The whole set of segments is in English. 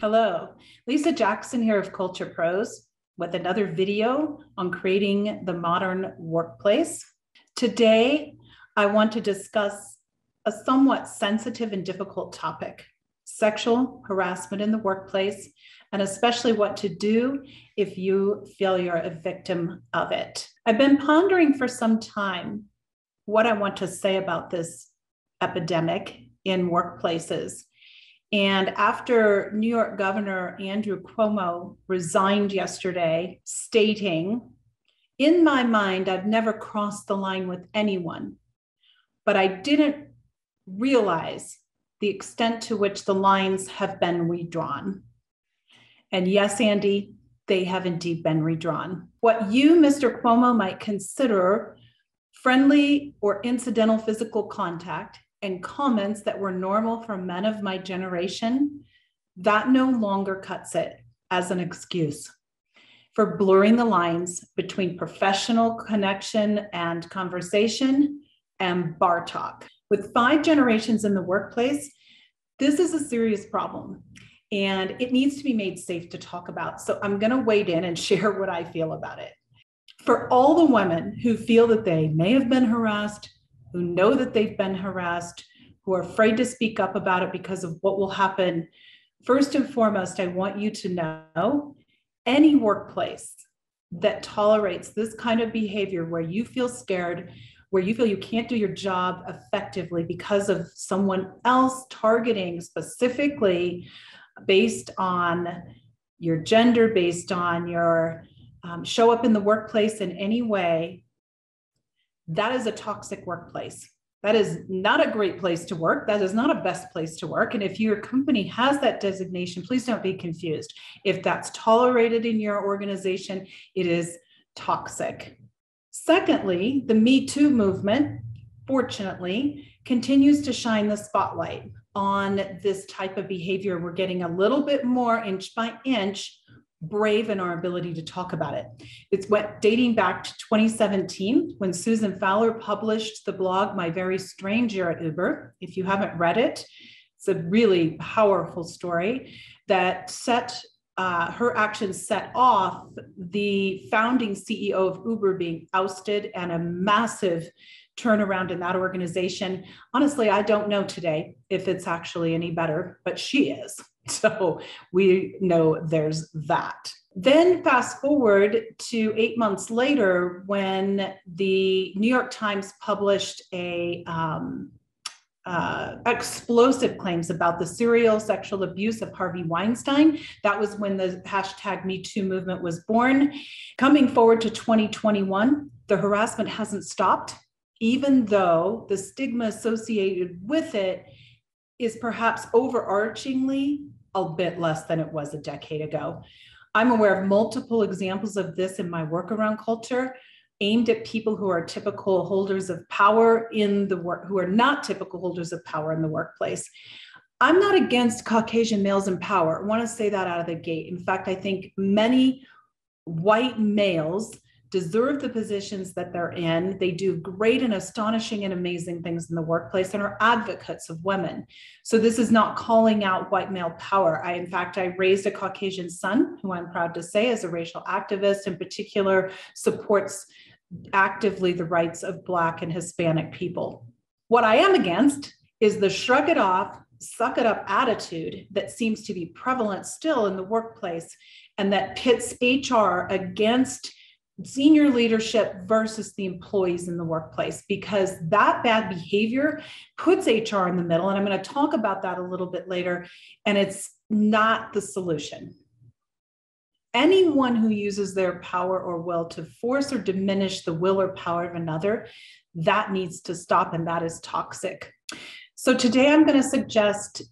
Hello, Lisa Jackson here of Culture Pros with another video on creating the modern workplace. Today, I want to discuss a somewhat sensitive and difficult topic sexual harassment in the workplace, and especially what to do if you feel you're a victim of it. I've been pondering for some time what I want to say about this epidemic in workplaces and after New York Governor Andrew Cuomo resigned yesterday, stating, In my mind, I've never crossed the line with anyone, but I didn't realize the extent to which the lines have been redrawn. And yes, Andy, they have indeed been redrawn. What you, Mr. Cuomo, might consider friendly or incidental physical contact and comments that were normal for men of my generation, that no longer cuts it as an excuse for blurring the lines between professional connection and conversation and bar talk. With five generations in the workplace, this is a serious problem and it needs to be made safe to talk about. So I'm going to wade in and share what I feel about it. For all the women who feel that they may have been harassed, who know that they've been harassed, who are afraid to speak up about it because of what will happen. First and foremost, I want you to know any workplace that tolerates this kind of behavior where you feel scared, where you feel you can't do your job effectively because of someone else targeting specifically based on your gender, based on your um, show up in the workplace in any way, that is a toxic workplace. That is not a great place to work. That is not a best place to work. And if your company has that designation, please don't be confused. If that's tolerated in your organization, it is toxic. Secondly, the Me Too movement, fortunately, continues to shine the spotlight on this type of behavior. We're getting a little bit more inch by inch brave in our ability to talk about it. It's what dating back to 2017 when Susan Fowler published the blog My Very Strange Year at Uber. If you haven't read it, it's a really powerful story that set uh, her actions set off the founding CEO of Uber being ousted and a massive turnaround in that organization. Honestly, I don't know today if it's actually any better, but she is. So we know there's that. Then fast forward to eight months later when the New York Times published a um, uh, explosive claims about the serial sexual abuse of Harvey Weinstein. That was when the hashtag Me Too movement was born. Coming forward to 2021, the harassment hasn't stopped, even though the stigma associated with it is perhaps overarchingly a bit less than it was a decade ago. I'm aware of multiple examples of this in my work around culture aimed at people who are typical holders of power in the work, who are not typical holders of power in the workplace. I'm not against Caucasian males in power. I want to say that out of the gate. In fact, I think many white males deserve the positions that they're in. They do great and astonishing and amazing things in the workplace and are advocates of women. So this is not calling out white male power. I, in fact, I raised a Caucasian son who I'm proud to say is a racial activist, in particular, supports actively the rights of Black and Hispanic people. What I am against is the shrug it off, suck it up attitude that seems to be prevalent still in the workplace and that pits HR against senior leadership versus the employees in the workplace because that bad behavior puts HR in the middle. And I'm going to talk about that a little bit later. And it's not the solution. Anyone who uses their power or will to force or diminish the will or power of another, that needs to stop, and that is toxic. So, today I'm going to suggest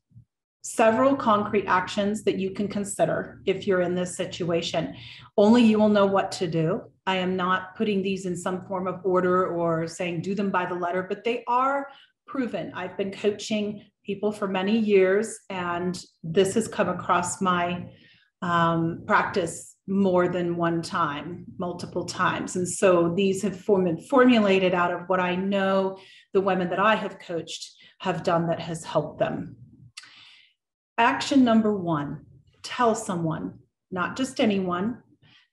several concrete actions that you can consider if you're in this situation. Only you will know what to do. I am not putting these in some form of order or saying do them by the letter, but they are proven. I've been coaching people for many years, and this has come across my um, practice more than one time, multiple times. And so these have form- formulated out of what I know the women that I have coached have done that has helped them. Action number one tell someone, not just anyone,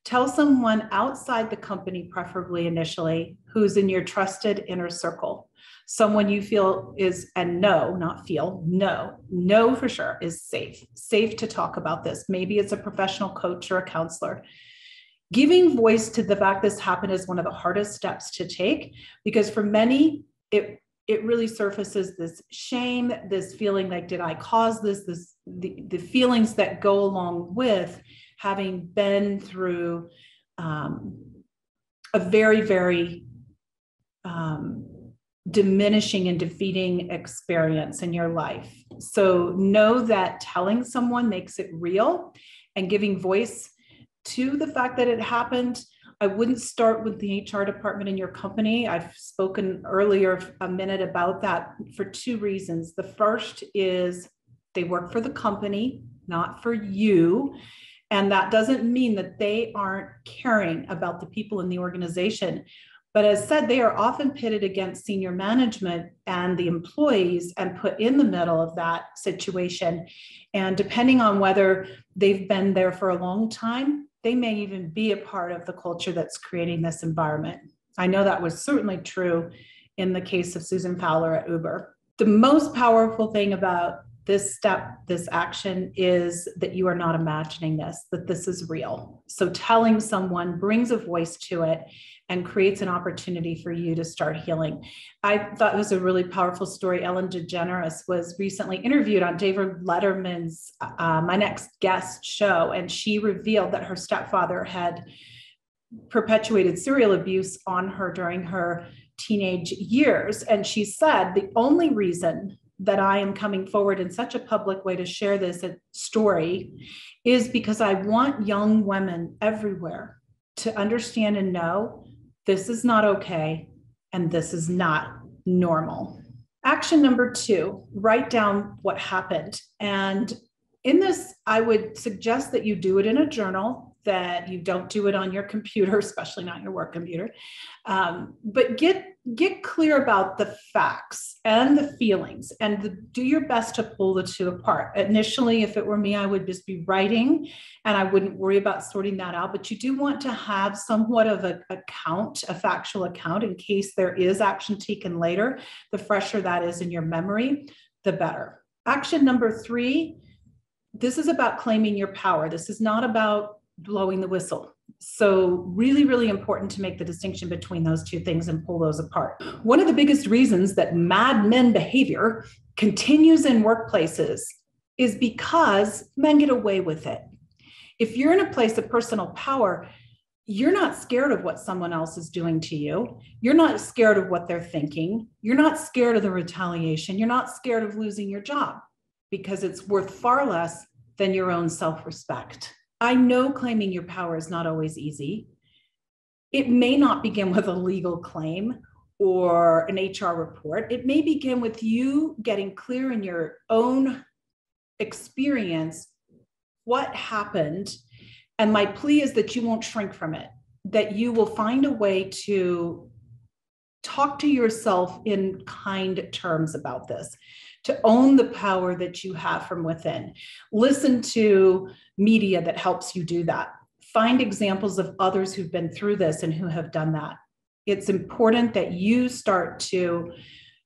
tell someone outside the company, preferably initially, who's in your trusted inner circle. Someone you feel is, and know, not feel, know, know for sure is safe, safe to talk about this. Maybe it's a professional coach or a counselor. Giving voice to the fact this happened is one of the hardest steps to take because for many, it it really surfaces this shame, this feeling like, did I cause this? This the, the feelings that go along with having been through um, a very, very um, diminishing and defeating experience in your life. So know that telling someone makes it real and giving voice to the fact that it happened I wouldn't start with the HR department in your company. I've spoken earlier a minute about that for two reasons. The first is they work for the company, not for you. And that doesn't mean that they aren't caring about the people in the organization. But as said, they are often pitted against senior management and the employees and put in the middle of that situation. And depending on whether they've been there for a long time they may even be a part of the culture that's creating this environment. I know that was certainly true in the case of Susan Fowler at Uber. The most powerful thing about this step, this action is that you are not imagining this, that this is real. So telling someone brings a voice to it and creates an opportunity for you to start healing. I thought it was a really powerful story. Ellen DeGeneres was recently interviewed on David Letterman's uh, My Next Guest show, and she revealed that her stepfather had perpetuated serial abuse on her during her teenage years. And she said, The only reason that I am coming forward in such a public way to share this story is because I want young women everywhere to understand and know this is not okay, and this is not normal. Action number two write down what happened. And in this, I would suggest that you do it in a journal, that you don't do it on your computer, especially not your work computer. Um, but get get clear about the facts and the feelings and the, do your best to pull the two apart. Initially, if it were me, I would just be writing and I wouldn't worry about sorting that out. But you do want to have somewhat of a account, a factual account in case there is action taken later. The fresher that is in your memory, the better. Action number three this is about claiming your power. This is not about blowing the whistle. So, really, really important to make the distinction between those two things and pull those apart. One of the biggest reasons that mad men behavior continues in workplaces is because men get away with it. If you're in a place of personal power, you're not scared of what someone else is doing to you. You're not scared of what they're thinking. You're not scared of the retaliation. You're not scared of losing your job because it's worth far less than your own self respect. I know claiming your power is not always easy. It may not begin with a legal claim or an HR report. It may begin with you getting clear in your own experience what happened. And my plea is that you won't shrink from it, that you will find a way to talk to yourself in kind terms about this to own the power that you have from within. Listen to media that helps you do that. Find examples of others who've been through this and who have done that. It's important that you start to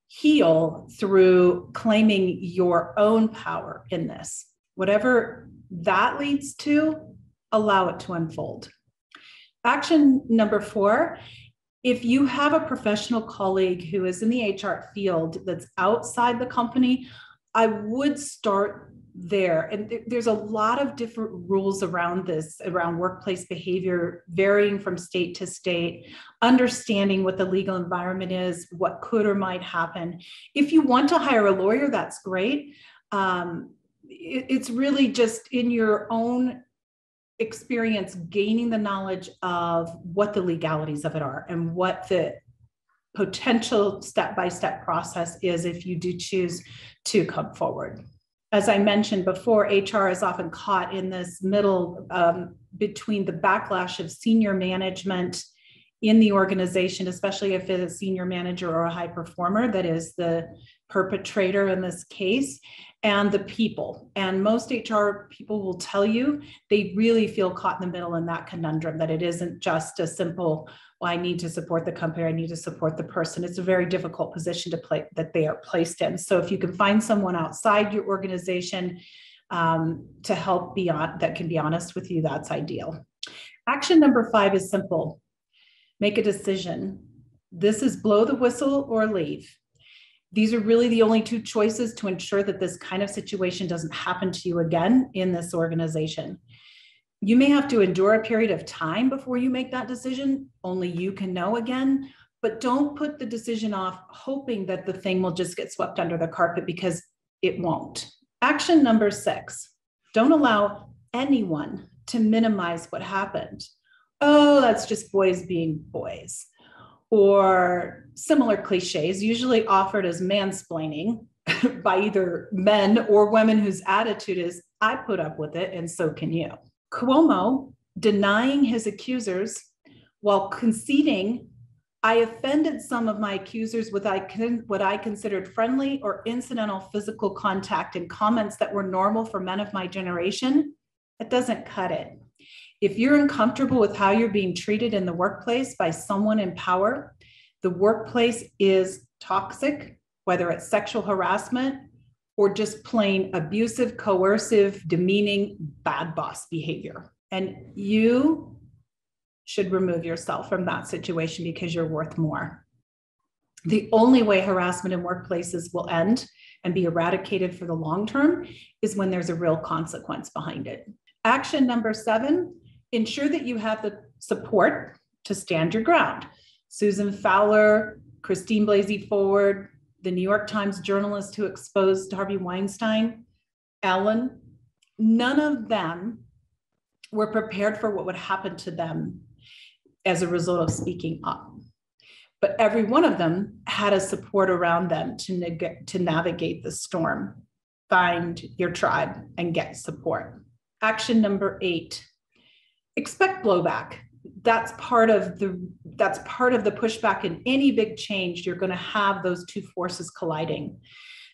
heal through claiming your own power in this. Whatever that leads to, allow it to unfold. Action number four if you have a professional colleague who is in the HR field that's outside the company, I would start there. And th- there's a lot of different rules around this, around workplace behavior, varying from state to state, understanding what the legal environment is, what could or might happen. If you want to hire a lawyer, that's great. Um, it, it's really just in your own experience gaining the knowledge of what the legalities of it are and what the potential step by step process is if you do choose to come forward. As I mentioned before, HR is often caught in this middle um, between the backlash of senior management in the organization, especially if it's a senior manager or a high performer that is the perpetrator in this case and the people. And most HR people will tell you they really feel caught in the middle in that conundrum that it isn't just a simple, well, I need to support the company, I need to support the person. It's a very difficult position to play that they are placed in. So if you can find someone outside your organization um, to help be on that can be honest with you, that's ideal. Action number five is simple. Make a decision. This is blow the whistle or leave. These are really the only two choices to ensure that this kind of situation doesn't happen to you again in this organization. You may have to endure a period of time before you make that decision. Only you can know again, but don't put the decision off hoping that the thing will just get swept under the carpet because it won't. Action number six don't allow anyone to minimize what happened. Oh, that's just boys being boys or similar cliches, usually offered as mansplaining by either men or women whose attitude is, I put up with it and so can you. Cuomo denying his accusers while conceding, I offended some of my accusers with what I considered friendly or incidental physical contact and comments that were normal for men of my generation. It doesn't cut it. If you're uncomfortable with how you're being treated in the workplace by someone in power, the workplace is toxic, whether it's sexual harassment or just plain abusive, coercive, demeaning, bad boss behavior. And you should remove yourself from that situation because you're worth more. The only way harassment in workplaces will end and be eradicated for the long term is when there's a real consequence behind it. Action number seven ensure that you have the support to stand your ground. Susan Fowler, Christine Blasey Ford, the New York Times journalist who exposed Harvey Weinstein, Ellen, none of them were prepared for what would happen to them as a result of speaking up. But every one of them had a support around them to, neg- to navigate the storm. Find your tribe and get support. Action number eight expect blowback. That's part of the that's part of the pushback in any big change you're going to have those two forces colliding.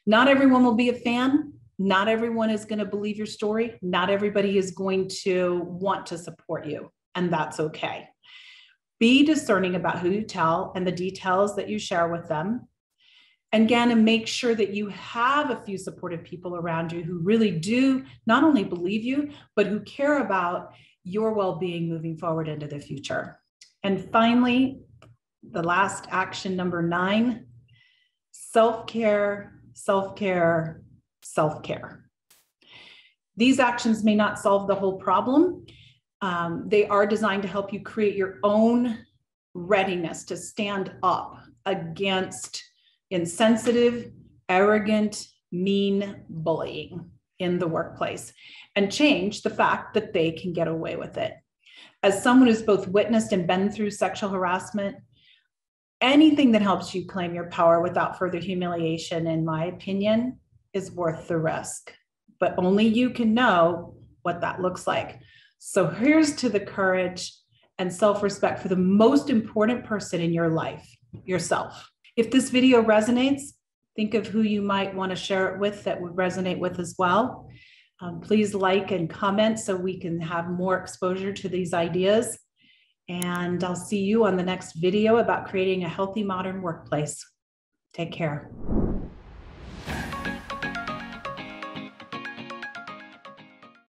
Not everyone will be a fan. Not everyone is going to believe your story. Not everybody is going to want to support you and that's okay. Be discerning about who you tell and the details that you share with them. And again and make sure that you have a few supportive people around you who really do not only believe you but who care about your well being moving forward into the future. And finally, the last action number nine self care, self care, self care. These actions may not solve the whole problem. Um, they are designed to help you create your own readiness to stand up against insensitive, arrogant, mean bullying in the workplace and change the fact that they can get away with it. As someone who's both witnessed and been through sexual harassment, anything that helps you claim your power without further humiliation, in my opinion, is worth the risk. But only you can know what that looks like. So here's to the courage and self respect for the most important person in your life, yourself. If this video resonates, think of who you might want to share it with that would resonate with as well. Um, please like and comment so we can have more exposure to these ideas. And I'll see you on the next video about creating a healthy modern workplace. Take care.